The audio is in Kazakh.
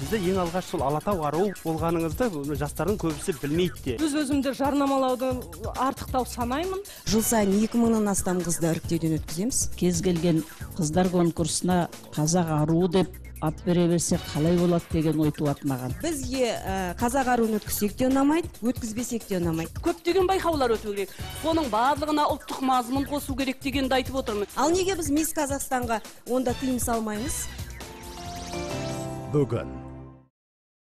бізде ең алғаш сол алатау ару болғаныңызды жастардың көбісі білмейді де. Өз өзімді жарнамалауды артықтау санаймын. Жыл сайын екі мыңнан астам қызды іріктеуден өткіземіз. Кез келген қыздар конкурсына қазақ аруы деп ат бере берсе қалай болады деген ой туады маған бізге ә, қазақ аруын өткізсек те ұнамайды өткізбесек те ұнамайды. Көптеген байқаулар өту керек. Соның барлығына ұлттық мазмұн қосу керек дегенді айтып отырмын ал неге біз мисс қазақстанға онда тыйым салмаймыз? Бүгін